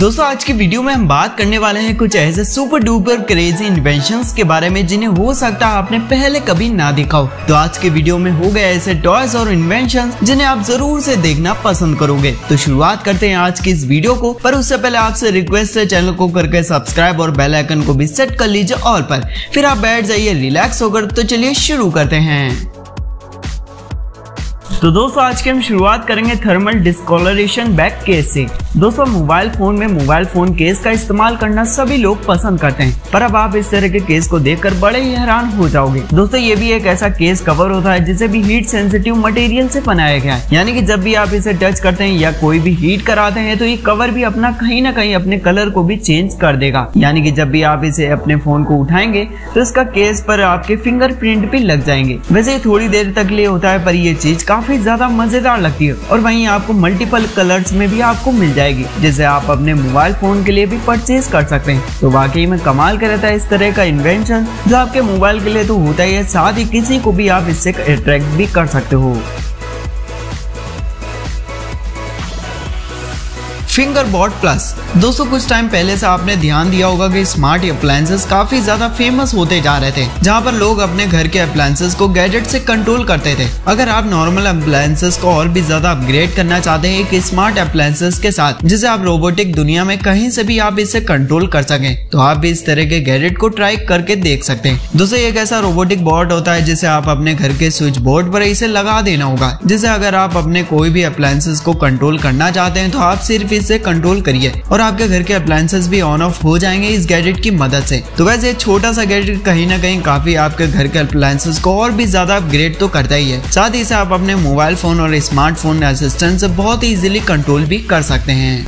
दोस्तों, आज की वीडियो में हम बात करने वाले हैं कुछ ऐसे सुपर डुपर क्रेजी इन्वेंशन के बारे में, जिन्हें हो सकता है आपने पहले कभी ना देखा हो। तो आज के वीडियो में हो गए ऐसे टॉयज और इन्वेंशन जिन्हें आप ज़रूर से देखना पसंद करोगे। तो शुरुआत करते हैं आज की इस वीडियो को, पर उससे पहले आपसे रिक्वेस्ट है चैनल को करके सब्सक्राइब और बेल आइकन को भी सेट कर लीजिए और पर फिर आप बैठ जाइए रिलैक्स होकर। तो चलिए शुरू करते हैं। तो दोस्तों, आज की हम शुरुआत करेंगे थर्मल डिस्कोलरेशन बैक केस से। दोस्तों मोबाइल फ़ोन में मोबाइल फ़ोन केस का इस्तेमाल करना सभी लोग पसंद करते हैं। पर अब आप इस तरह के केस को देखकर बड़े ही हैरान हो जाओगे। दोस्तों, ये भी एक ऐसा केस कवर होता है जिसे भी हीट सेंसिटिव मटेरियल से बनाया गया है। यानी कि जब भी आप इसे टच करते हैं या कोई भी हीट कराते हैं तो ये कवर भी अपना कहीं ना कहीं अपने कलर को भी चेंज कर देगा। यानी कि जब भी आप इसे अपने फ़ोन को उठाएँगे तो इसका केस पर आपके फिंगरप्रिंट भी लग जाएँगे। वैसे थोड़ी देर तक लिए होता है, पर ये चीज़ काफ़ी ज़्यादा मज़ेदार लगती है। और वहीं आपको मल्टीपल कलर्स में भी आपको मिल जाएगी, जिसे आप अपने मोबाइल फ़ोन के लिए भी परचेज कर सकते हैं। तो वाकई में कमाल का रहता है इस तरह का इन्वेंशन जो आपके मोबाइल के लिए तो होता ही है, साथ ही किसी को भी आप इससे अट्रैक्ट भी कर सकते हो। फिंगर बॉट प्लस दोस्तों, कुछ टाइम पहले से आपने ध्यान दिया होगा कि स्मार्ट अप्लायंसेस काफ़ी ज़्यादा फ़ेमस होते जा रहे थे, जहाँ पर लोग अपने घर के अप्लायंसेस को गैजेट से कंट्रोल करते थे। अगर आप नॉर्मल अप्लायंसेस को और भी ज़्यादा अपग्रेड करना चाहते हैं, एक स्मार्ट अप्लायंसेस के साथ, जिसे आप रोबोटिक दुनिया में कहीं से भी आप इसे कंट्रोल कर सके तो आप भी इस तरह के गैजेट को ट्राई करके देख सकते हैं। दोस्तों, एक ऐसा रोबोटिक बोर्ड होता है, जिसे आप अपने घर के स्विच बोर्ड पर इसे लगा देना होगा, जिसे अगर आप अपने कोई भी अप्लायंसेस को कंट्रोल करना चाहते हैं तो आप सिर्फ़ इसे कंट्रोल करिए और आपके घर के अप्लायसेज भी ऑन ऑफ़ हो जाएँगे इस गैजेट की मदद से। तो वैसे ये छोटा सा गैजेट कहीं ना कहीं काफ़ी आपके घर के अप्लायसेज को और भी ज़्यादा अपग्रेड तो करता ही है। साथ ही से आप अपने मोबाइल फ़ोन और स्मार्टफ़ोन असिस्टेंट से बहुत ही इजिली कंट्रोल भी कर सकते हैं।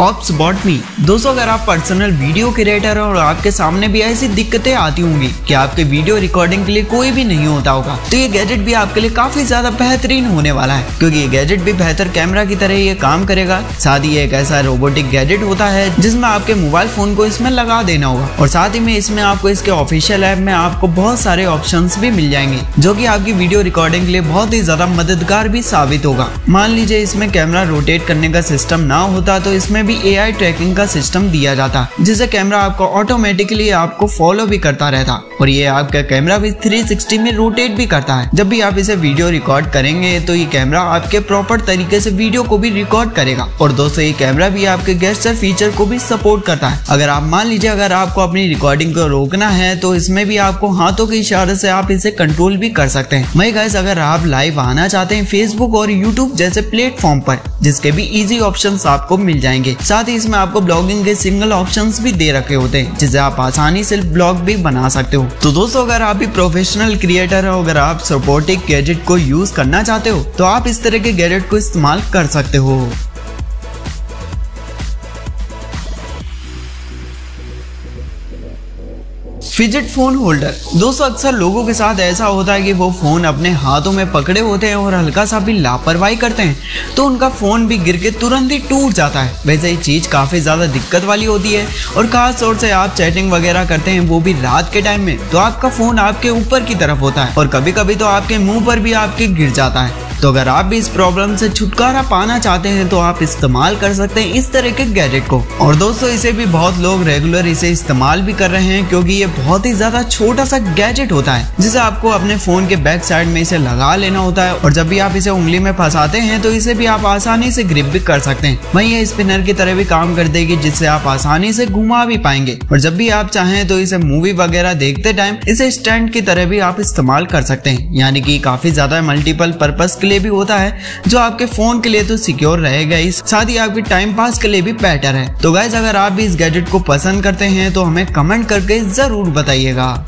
ऑप्स बॉट मी दोस्तों, अगर आप पर्सनल वीडियो क्रिएटर हैं और आपके सामने भी ऐसी दिक्कतें आती होंगी कि आपके वीडियो रिकॉर्डिंग के लिए कोई भी नहीं होता होगा तो ये गैजेट भी आपके लिए काफ़ी ज़्यादा बेहतरीन होने वाला है, क्योंकि ये गैजेट भी बेहतर कैमरा की तरह ये काम करेगा। साथ ही एक ऐसा रोबोटिक गैजेट होता है जिसमें आपके मोबाइल फ़ोन को इसमें लगा देना होगा। और साथ ही में इसमें आपको इसके ऑफिशियल ऐप में आपको बहुत सारे ऑप्शन भी मिल जाएँगे, जो की आपकी वीडियो रिकॉर्डिंग के लिए बहुत ही ज़्यादा मददगार भी साबित होगा। मान लीजिए इसमें कैमरा रोटेट करने का सिस्टम ना होता तो इसमें भी एआई ट्रैकिंग का सिस्टम दिया जाता जिससे कैमरा आपको ऑटोमेटिकली आपको फॉलो भी करता रहता। और ये आपका कैमरा भी 360 में रोटेट भी करता है। जब भी आप इसे वीडियो रिकॉर्ड करेंगे तो ये कैमरा आपके प्रॉपर तरीके से वीडियो को भी रिकॉर्ड करेगा। और दोस्तों, ये कैमरा भी आपके गेस्टर फीचर को भी सपोर्ट करता है। अगर आप मान लीजिए, अगर आपको अपनी रिकॉर्डिंग को रोकना है तो इसमें भी आपको हाथों के इशारे से आप इसे कंट्रोल भी कर सकते हैं। वही गैस अगर आप लाइव आना चाहते हैं फेसबुक और यूट्यूब जैसे प्लेटफॉर्म पर, जिसके भी इजी ऑप्शन आपको मिल जाएँगे साथ ही इसमें आपको ब्लॉगिंग के सिंगल ऑप्शन भी दे रखे होते हैं, जिसे आप आसानी से ब्लॉग भी बना सकते हो। तो दोस्तों, अगर आप भी प्रोफेशनल क्रिएटर हो, अगर आप सपोर्टिव गैजेट को यूज़ करना चाहते हो तो आप इस तरह के गैजेट को इस्तेमाल कर सकते हो। फिजिट फ़ोन होल्डर दोस्तों, अक्सर लोगों के साथ ऐसा होता है कि वो फ़ोन अपने हाथों में पकड़े होते हैं और हल्का सा भी लापरवाही करते हैं तो उनका फ़ोन भी गिर के तुरंत ही टूट जाता है। वैसे ये चीज़ काफ़ी ज़्यादा दिक्कत वाली होती है और खास तौर से आप चैटिंग वगैरह करते हैं, वो भी रात के टाइम में तो आपका फ़ोन आपके ऊपर की तरफ़ होता है और कभी कभी तो आपके मुँह पर भी आपके गिर जाता है। तो अगर आप भी इस प्रॉब्लम से छुटकारा पाना चाहते हैं तो आप इस्तेमाल कर सकते हैं इस तरह के गैजेट को। और दोस्तों, इसे भी बहुत लोग रेगुलर इसे इस्तेमाल भी कर रहे हैं, क्योंकि ये बहुत ही ज़्यादा छोटा सा गैजेट होता है, जिसे आपको अपने फ़ोन के बैक साइड में इसे लगा लेना होता है। और जब भी आप इसे उंगली में फंसाते हैं तो इसे भी आप आसानी से ग्रिप भी कर सकते हैं। वही ये स्पिनर की तरह भी काम कर देगी, जिससे आप आसानी से घुमा भी पाएँगे। और जब भी आप चाहें तो इसे मूवी वगैरह देखते टाइम इसे स्टैंड की तरह भी आप इस्तेमाल कर सकते हैं। यानी कि काफ़ी ज़्यादा मल्टीपल पर्पज के लिए भी होता है, जो आपके फ़ोन के लिए तो सिक्योर रहेगा ही, साथ ही आपके टाइम पास के लिए भी बेटर है। तो गाइज़ अगर आप भी इस गैजेट को पसंद करते हैं तो हमें कमेंट करके ज़रूर बताइएगा।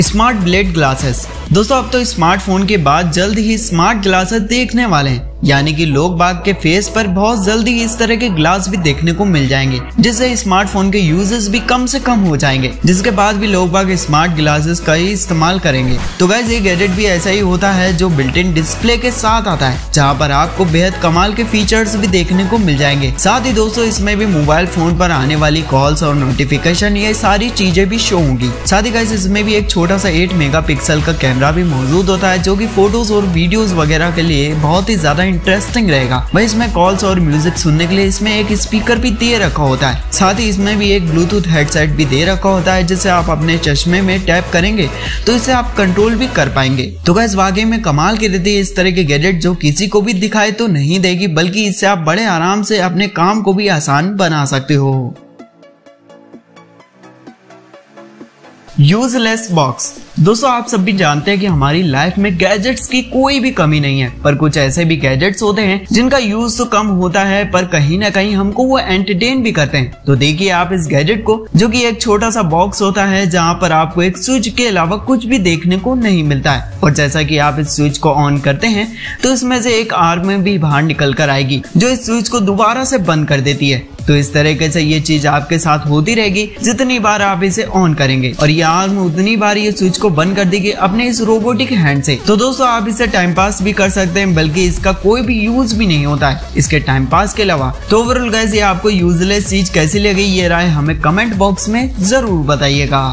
स्मार्ट ब्लेड ग्लासेस दोस्तों, अब तो स्मार्टफ़ोन के बाद जल्द ही स्मार्ट ग्लासेस देखने वाले हैं। यानी कि लोग बाग के फेस पर बहुत जल्दी इस तरह के ग्लास भी देखने को मिल जाएँगे, जिससे स्मार्टफ़ोन के यूजेस भी कम से कम हो जाएँगे, जिसके बाद भी लोग बाग स्मार्ट ग्लासेस का ही इस्तेमाल करेंगे। तो गैस ये गैजेट भी ऐसा ही होता है जो बिल्ट इन डिस्प्ले के साथ आता है, जहाँ पर आपको बेहद कमाल के फीचर्स भी देखने को मिल जाएँगे। साथ ही दोस्तों, इसमें भी मोबाइल फ़ोन पर आने वाली कॉल्स और नोटिफिकेशन ये सारी चीज़ें भी शो होंगी। साथ ही गैस इसमें भी एक छोटा सा 8 मेगापिक्सल का कैमरा भी मौजूद होता है, जो कि फ़ोटोज़ और वीडियोस वगैरह के लिए बहुत ही ज़्यादा इंटरेस्टिंग रहेगा। भाई, इसमें कॉल्स और म्यूज़िक सुनने के लिए इसमें एक स्पीकर भी दे रखा होता है। साथ ही इसमें भी एक ब्लूटूथ हेडसेट भी दे रखा होता है, जिसे आप अपने चश्मे में टैप करेंगे तो इसे आप कंट्रोल भी कर पाएँगे। तो गैस वाकई में कमाल की है इस तरह के गैजेट जो किसी को भी दिखाए तो नहीं देगी, बल्कि इससे आप बड़े आराम से अपने काम को भी आसान बना सकते हो। Useless box. दोस्तों, आप सब भी जानते हैं कि हमारी लाइफ में गैजेट्स की कोई भी कमी नहीं है, पर कुछ ऐसे भी गैजेट्स होते हैं जिनका यूज़ तो कम होता है, पर कहीं ना कहीं हमको वो एंटरटेन भी करते हैं। तो देखिए आप इस गैजेट को, जो कि एक छोटा सा बॉक्स होता है, जहाँ पर आपको एक स्विच के अलावा कुछ भी देखने को नहीं मिलता है। और जैसा की आप इस स्विच को ऑन करते हैं तो इसमें से एक आर्म भी बाहर निकल कर आएगी, जो इस स्विच को दोबारा से बंद कर देती है। तो इस तरीके से ये चीज़ आपके साथ होती रहेगी। जितनी बार आप इसे ऑन करेंगे। और ये आर्म उतनी बार ये स्विच को बंद कर देगी अपने इस रोबोटिक हैंड से। तो दोस्तों, आप इसे टाइम पास भी कर सकते हैं, बल्कि इसका कोई भी यूज़ भी नहीं होता है। इसके टाइम पास के अलावा। तो ओवरऑल गैस ये आपको यूजलेस चीज़ कैसी लगी, ये राय हमें कमेंट बॉक्स में ज़रूर बताइएगा।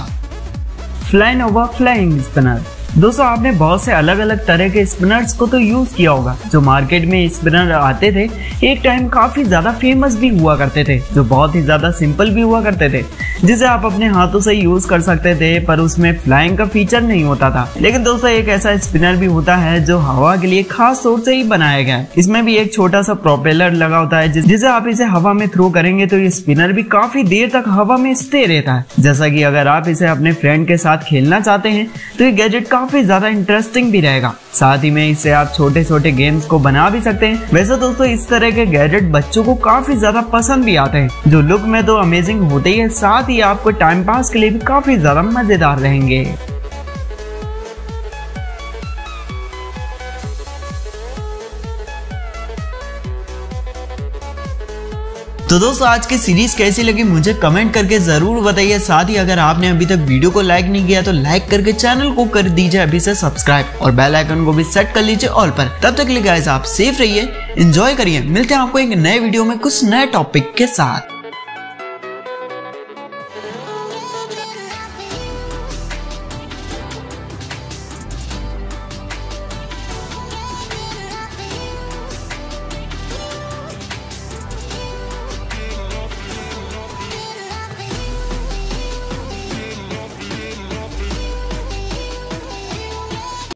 फ्लाइन ओवर फ्लाइंग स्पिनर दोस्तों, आपने बहुत से अलग अलग तरह के स्पिनर्स को तो यूज़ किया होगा। जो मार्केट में स्पिनर आते थे, एक टाइम काफ़ी ज़्यादा फ़ेमस भी हुआ करते थे, जो बहुत ही ज़्यादा सिंपल भी हुआ करते थे। जिसे आप अपने हाथों से यूज़ कर सकते थे, पर उसमें फ्लाइंग का फीचर नहीं होता था। लेकिन दोस्तों, एक ऐसा स्पिनर भी होता है, जो हवा के लिए खास तौर से ही बनाया गया है। इसमें भी एक छोटा सा प्रोपेलर लगा होता है, जिसे आप इसे हवा में थ्रो करेंगे तो ये स्पिनर भी काफ़ी देर तक हवा में स्टे रहता है। जैसा की अगर आप इसे अपने फ्रेंड के साथ खेलना चाहते हैं तो ये गैजेट काफ़ी ज़्यादा इंटरेस्टिंग भी रहेगा। साथ ही में इससे आप छोटे छोटे गेम्स को बना भी सकते हैं। वैसे दोस्तों, इस तरह के गैजेट बच्चों को काफ़ी ज़्यादा पसंद भी आते हैं। जो लुक में तो अमेजिंग होते ही है, साथ ही आपको टाइम पास के लिए भी काफ़ी ज़्यादा मज़ेदार रहेंगे। तो दोस्तों, आज की सीरीज़ कैसी लगी मुझे कमेंट करके ज़रूर बताइए। साथ ही अगर आपने अभी तक वीडियो को लाइक नहीं किया तो लाइक करके चैनल को कर दीजिए, अभी से सब्सक्राइब और बेल आइकन को भी सेट कर लीजिए ऑल पर। तब तक लिखा आप सेफ़ रहिए इंजॉय करिए। मिलते हैं आपको एक नए वीडियो में कुछ नए टॉपिक के साथ।